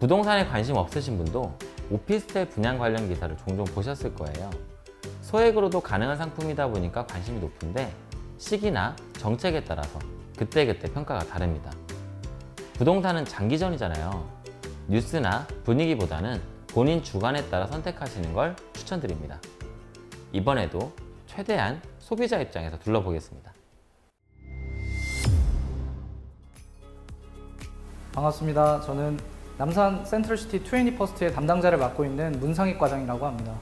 부동산에 관심 없으신 분도 오피스텔 분양 관련 기사를 종종 보셨을 거예요. 소액으로도 가능한 상품이다 보니까 관심이 높은데 시기나 정책에 따라서 그때그때 평가가 다릅니다. 부동산은 장기전이잖아요. 뉴스나 분위기보다는 본인 주관에 따라 선택하시는 걸 추천드립니다. 이번에도 최대한 소비자 입장에서 둘러보겠습니다. 반갑습니다. 저는 남산 센트럴시티 21스트의 담당자를 맡고 있는 문상익 과장이라고 합니다.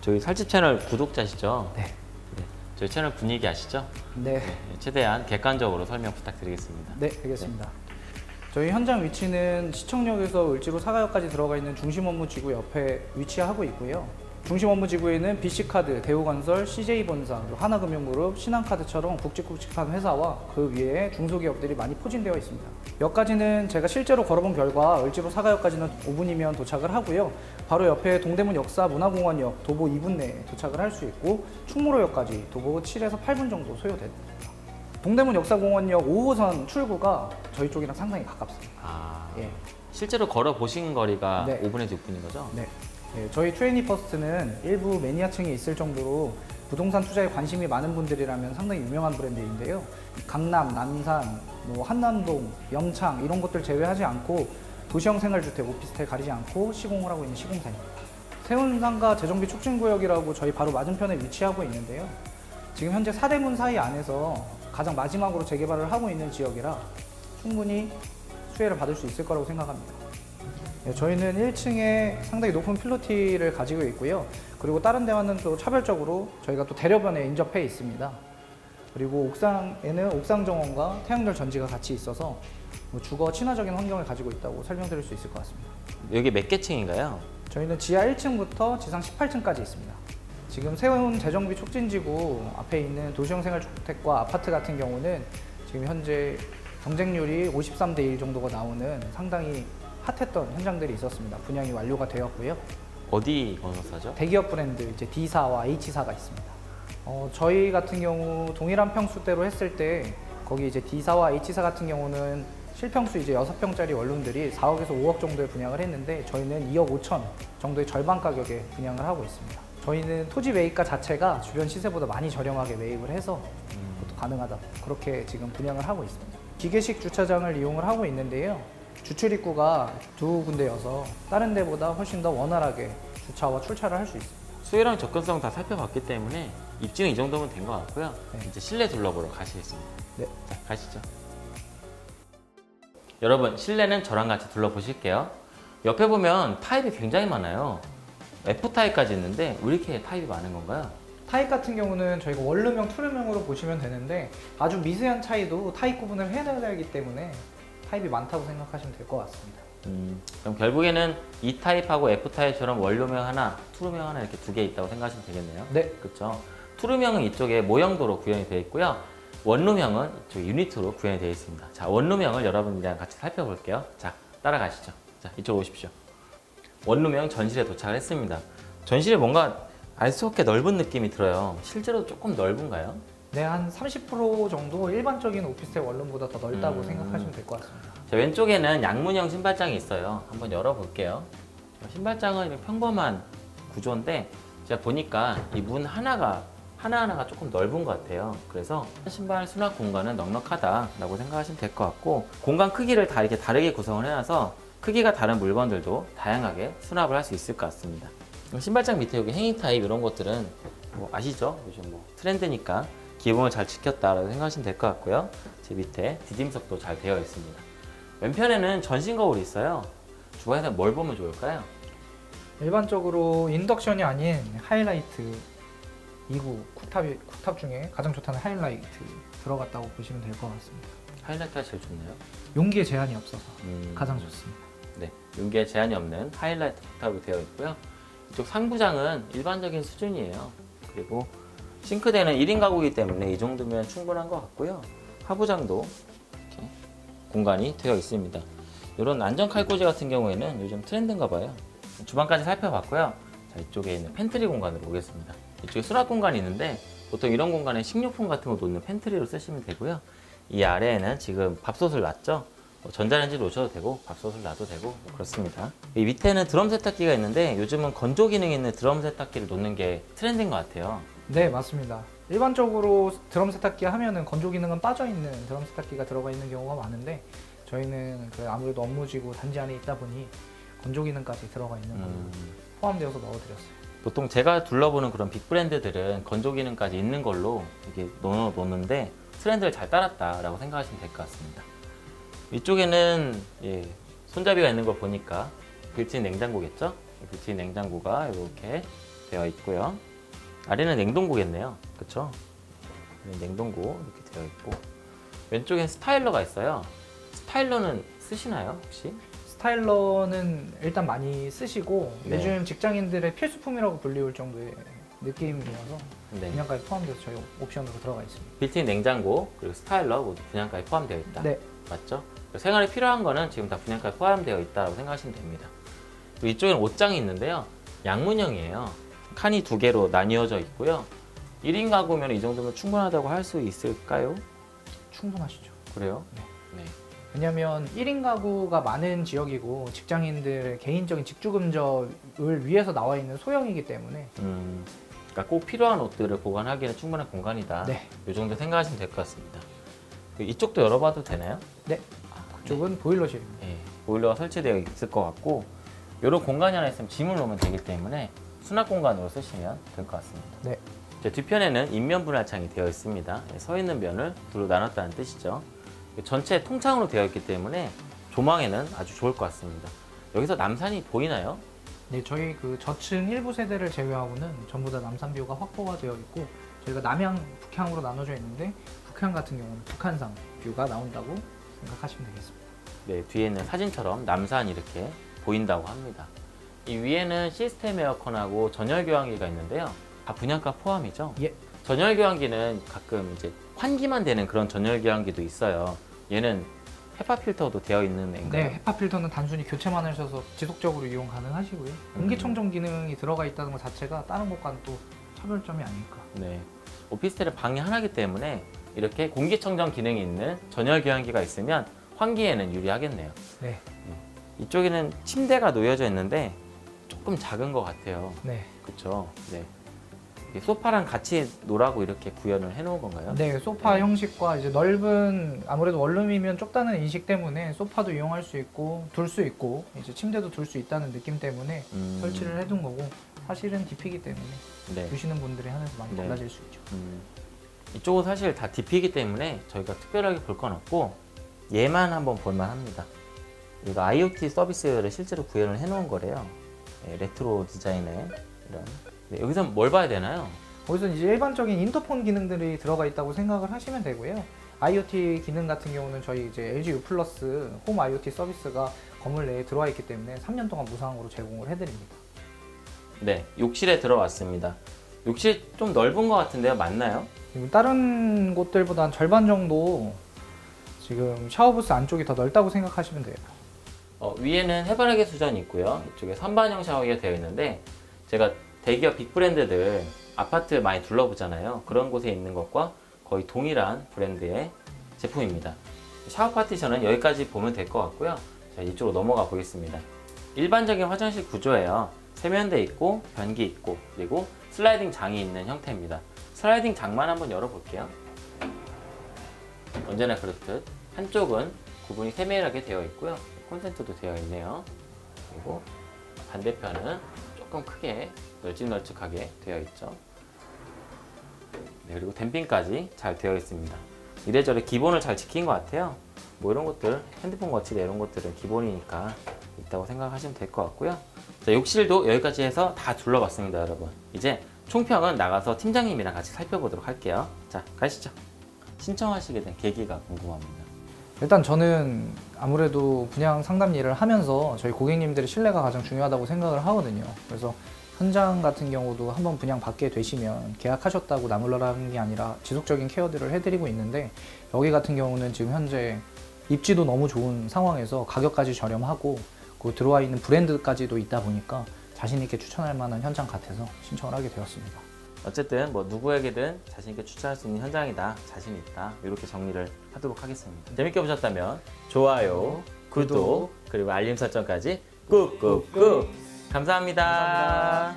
저희 살집 채널 구독자시죠? 네. 네. 저희 채널 분위기 아시죠? 네. 네, 최대한 객관적으로 설명 부탁드리겠습니다. 네, 알겠습니다. 저희 현장 위치는 시청역에서 을지로 사가역까지 들어가 있는 중심 업무 지구 옆에 위치하고 있고요. 중심 업무 지구에는 BC카드, 대우건설, CJ본사, 그리고 하나금융그룹, 신한카드처럼 굵직굵직한 회사와 그 위에 중소기업들이 많이 포진되어 있습니다. 역까지는 제가 실제로 걸어본 결과 을지로 사가역까지는 5분이면 도착을 하고요. 바로 옆에 동대문 역사 문화공원역 도보 2분 내에 도착을 할 수 있고 충무로역까지 도보 7에서 8분 정도 소요됩니다. 동대문 역사공원역 5호선 출구가 저희 쪽이랑 상당히 가깝습니다. 아, 예. 실제로 걸어 보신 거리가 네. 5분에서 6분인 거죠? 네. 예, 저희 Twenty First는 일부 매니아층이 있을 정도로 부동산 투자에 관심이 많은 분들이라면 상당히 유명한 브랜드인데요. 강남, 남산, 뭐 한남동, 영창 이런 것들 제외하지 않고 도시형 생활주택, 오피스텔 가리지 않고 시공을 하고 있는 시공사입니다. 세운상가 재정비 촉진구역이라고 저희 바로 맞은편에 위치하고 있는데요. 지금 현재 사대문 사이 안에서 가장 마지막으로 재개발을 하고 있는 지역이라 충분히 수혜를 받을 수 있을 거라고 생각합니다. 네, 저희는 1층에 상당히 높은 필로티를 가지고 있고요. 그리고 다른 데와는 또 차별적으로 저희가 또 대려변에 인접해 있습니다. 그리고 옥상에는 옥상 정원과 태양열 전지가 같이 있어서 뭐 주거 친화적인 환경을 가지고 있다고 설명드릴 수 있을 것 같습니다. 여기 몇 개 층인가요? 저희는 지하 1층부터 지상 18층까지 있습니다. 지금 세운 재정비 촉진지구 앞에 있는 도시형 생활주택과 아파트 같은 경우는 지금 현재 경쟁률이 53대 1 정도가 나오는 상당히 핫했던 현장들이 있었습니다. 분양이 완료가 되었고요. 어디 건설사죠? 대기업 브랜드 이제 D사와 H사가 있습니다. 어, 저희 같은 경우 동일한 평수대로 했을 때 거기 이제 D사와 H사 같은 경우는 실평수 이제 6평짜리 원룸들이 4억에서 5억 정도에 분양을 했는데 저희는 2억 5천 정도의 절반 가격에 분양을 하고 있습니다. 저희는 토지 매입가 자체가 주변 시세보다 많이 저렴하게 매입을 해서 그것도 가능하다. 그렇게 지금 분양을 하고 있습니다. 기계식 주차장을 이용을 하고 있는데요. 주출 입구가 두 군데여서 다른 데보다 훨씬 더 원활하게 주차와 출차를 할 수 있습니다. 수요랑 접근성 다 살펴봤기 때문에 입지는 이 정도면 된 것 같고요. 네. 이제 실내 둘러보러 가시겠습니다. 네. 자, 가시죠. 여러분, 실내는 저랑 같이 둘러보실게요. 옆에 보면 타입이 굉장히 많아요. F타입까지 있는데 왜 이렇게 타입이 많은 건가요? 타입 같은 경우는 저희가 원룸형, 투룸형으로 보시면 되는데 아주 미세한 차이도 타입 구분을 해야 되기 때문에 타입이 많다고 생각하시면 될 것 같습니다. 음, 그럼 결국에는 E 타입하고 F 타입처럼 원룸형 하나, 투룸형 하나 이렇게 두 개 있다고 생각하시면 되겠네요. 네. 그렇죠. 투룸형은 이쪽에 모형도로 구현이 되어 있고요. 원룸형은 이쪽 유니트로 구현이 되어 있습니다. 자, 원룸형을 여러분들이랑 같이 살펴볼게요. 자, 따라가시죠. 자, 이쪽 오십시오. 원룸형 전실에 도착을 했습니다. 전실에 뭔가 알수 없게 넓은 느낌이 들어요. 실제로 조금 넓은가요? 네, 한 30% 정도 일반적인 오피스텔 원룸보다 더 넓다고 음. 생각하시면 될 것 같습니다. 자, 왼쪽에는 양문형 신발장이 있어요. 한번 열어볼게요. 자, 신발장은 평범한 구조인데 제가 보니까 이 문 하나가 하나하나가 조금 넓은 것 같아요. 그래서 신발 수납 공간은 넉넉하다라고 생각하시면 될 것 같고 공간 크기를 다 이렇게 다르게 구성을 해놔서 크기가 다른 물건들도 다양하게 수납을 할 수 있을 것 같습니다. 신발장 밑에 여기 행잉 타입 이런 것들은 뭐 아시죠? 요즘 뭐 트렌드니까 기본을 잘 지켰다라고 생각하시면 될 것 같고요. 제 밑에 디딤석도 잘 되어 있습니다. 왼편에는 전신 거울이 있어요. 주방에서 뭘 보면 좋을까요? 일반적으로 인덕션이 아닌 하이라이트 2구 쿡탑이, 쿡탑 중에 가장 좋다는 하이라이트 들어갔다고 보시면 될 것 같습니다. 하이라이트가 제일 좋나요? 용기에 제한이 없어서 음, 가장 좋습니다. 네, 용기에 제한이 없는 하이라이트 탑으로 되어 있고요. 이쪽 상부장은 일반적인 수준이에요. 그리고 싱크대는 1인 가구이기 때문에 이 정도면 충분한 것 같고요. 하부장도 이렇게 공간이 되어 있습니다. 이런 안전 칼꽂이 같은 경우에는 요즘 트렌드인가 봐요. 주방까지 살펴봤고요. 자, 이쪽에 있는 팬트리 공간으로 오겠습니다. 이쪽에 수납 공간이 있는데 보통 이런 공간에 식료품 같은 거 놓는 팬트리로 쓰시면 되고요. 이 아래에는 지금 밥솥을 놨죠. 뭐 전자레인지 놓으셔도 되고 밥솥을 놔도 되고 뭐 그렇습니다. 이 밑에는 드럼 세탁기가 있는데 요즘은 건조 기능 있는 드럼 세탁기를 놓는 게 트렌드인 것 같아요. 네, 맞습니다. 일반적으로 드럼 세탁기 하면은 건조 기능은 빠져 있는 드럼 세탁기가 들어가 있는 경우가 많은데 저희는 그 아무래도 업무지구 단지 안에 있다 보니 건조 기능까지 들어가 있는 걸로 음, 포함되어서 넣어드렸어요. 보통 제가 둘러보는 그런 빅 브랜드들은 건조 기능까지 있는 걸로 이게 넣어 놓는데 트렌드를 잘 따랐다라고 생각하시면 될 것 같습니다. 이쪽에는 예, 손잡이가 있는 걸 보니까 빌트인 냉장고겠죠? 빌트인 냉장고가 이렇게 되어 있고요. 아래는 냉동고겠네요. 그렇죠? 냉동고 이렇게 되어 있고 왼쪽엔 스타일러가 있어요. 스타일러는 쓰시나요 혹시? 스타일러는 일단 많이 쓰시고 네. 요즘 직장인들의 필수품이라고 불리울 정도의 느낌이어서 네. 분양가에 포함돼서 저희 옵션으로 들어가 있습니다. 빌트인 냉장고 그리고 스타일러 모두 분양가에 포함되어 있다. 네, 맞죠? 생활에 필요한 거는 지금 다 분양가에 포함되어 있다고 생각하시면 됩니다. 이쪽에는 옷장이 있는데요. 양문형이에요. 칸이 두 개로 나뉘어져 있고요. 1인 가구면 이 정도면 충분하다고 할 수 있을까요? 충분하시죠. 그래요? 네. 왜냐하면 1인 가구가 많은 지역이고 직장인들의 개인적인 직주금접을 위해서 나와 있는 소형이기 때문에 음, 그러니까 꼭 필요한 옷들을 보관하기에는 충분한 공간이다. 네, 이 정도 생각하시면 될 것 같습니다. 그 이쪽도 열어봐도 되나요? 네, 그쪽은 보일러실입니다. 예, 보일러가 설치되어 있을 것 같고 이런 공간이 하나 있으면 짐을 놓으면 되기 때문에 수납 공간으로 쓰시면 될 것 같습니다. 네. 제 뒤편에는 인면 분할창이 되어 있습니다. 예, 서 있는 면을 두루 나눴다는 뜻이죠. 전체 통창으로 되어 있기 때문에 조망에는 아주 좋을 것 같습니다. 여기서 남산이 보이나요? 네, 저희 그 저층 일부 세대를 제외하고는 전부 다 남산 뷰가 확보가 되어 있고 저희가 남향, 북향으로 나눠져 있는데 북향 같은 경우는 북한상 뷰가 나온다고 생각하시면 되겠습니다. 네, 뒤에 있는 사진처럼 남산이 이렇게 보인다고 합니다. 이 위에는 시스템 에어컨하고 전열 교환기가 있는데요. 다 분양가 포함이죠? 예. 전열 교환기는 가끔 이제 환기만 되는 그런 전열 교환기도 있어요. 얘는 헤파 필터도 되어 있는 애인가요? 네, 헤파 필터는 단순히 교체만 하셔서 지속적으로 이용 가능하시고요. 공기청정 기능이 들어가 있다는 것 자체가 다른 곳과는 또 차별점이 아닐까. 네. 오피스텔은 방이 하나기 때문에 이렇게 공기청정 기능이 있는 전열 교환기가 있으면 환기에는 유리하겠네요. 네, 이쪽에는 침대가 놓여져 있는데 조금 작은 것 같아요. 네, 그렇죠. 네. 소파랑 같이 놓으라고 이렇게 구현을 해놓은 건가요? 네, 소파 네. 형식과 이제 넓은 아무래도 원룸이면 좁다는 인식 때문에 소파도 이용할 수 있고 둘 수 있고 이제 침대도 둘 수 있다는 느낌 때문에 음, 설치를 해둔 거고 사실은 DP이기 때문에 네. 두시는 분들의 한에서 많이 네. 달라질 수 있죠. 음, 이쪽은 사실 다 DP이기 때문에 저희가 특별하게 볼 건 없고 얘만 한번 볼만 합니다. 이거 IoT 서비스를 실제로 구현을 해놓은 거래요. 네, 레트로 디자인의 이런. 네, 여기서 뭘 봐야 되나요? 거기서 이제 일반적인 인터폰 기능들이 들어가 있다고 생각을 하시면 되고요. IoT 기능 같은 경우는 저희 이제 LG U 플러스 홈 IoT 서비스가 건물 내에 들어와 있기 때문에 3년 동안 무상으로 제공을 해드립니다. 네, 욕실에 들어왔습니다. 욕실 좀 넓은 것 같은데요, 맞나요? 지금 다른 곳들보다 한 절반 정도 지금 샤워부스 안쪽이 더 넓다고 생각하시면 돼요. 어, 위에는 해바라기 수전이 있고요. 이쪽에 선반형 샤워기가 되어 있는데 제가 대기업 빅브랜드들 아파트 많이 둘러보잖아요. 그런 곳에 있는 것과 거의 동일한 브랜드의 제품입니다. 샤워 파티션은 여기까지 보면 될 것 같고요. 자, 이쪽으로 넘어가 보겠습니다. 일반적인 화장실 구조예요. 세면대 있고 변기 있고 그리고 슬라이딩 장이 있는 형태입니다. 슬라이딩 장만 한번 열어볼게요. 언제나 그렇듯 한쪽은 구분이 세밀하게 되어 있고요. 콘센트도 되어 있네요. 그리고 반대편은 조금 크게 널찍널찍하게 되어 있죠. 네, 그리고 댐핑까지 잘 되어 있습니다. 이래저래 기본을 잘 지킨 것 같아요. 뭐 이런 것들, 핸드폰 거치대 이런 것들은 기본이니까 있다고 생각하시면 될 것 같고요. 자, 욕실도 여기까지 해서 다 둘러봤습니다, 여러분. 이제 총평은 나가서 팀장님이랑 같이 살펴보도록 할게요. 자, 가시죠. 신청하시게 된 계기가 궁금합니다. 일단 저는 아무래도 분양 상담 일을 하면서 저희 고객님들의 신뢰가 가장 중요하다고 생각을 하거든요. 그래서 현장 같은 경우도 한번 분양 받게 되시면 계약하셨다고 나물러라는 게 아니라 지속적인 케어들을 해드리고 있는데 여기 같은 경우는 지금 현재 입지도 너무 좋은 상황에서 가격까지 저렴하고 그 들어와 있는 브랜드까지도 있다 보니까 자신 있게 추천할 만한 현장 같아서 신청을 하게 되었습니다. 어쨌든 뭐 누구에게든 자신 있게 추천할 수 있는 현장이다. 자신 있다. 이렇게 정리를 하도록 하겠습니다. 재밌게 보셨다면 좋아요, 구독, 그리고 알림 설정까지 꾹꾹꾹 감사합니다.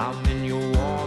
Of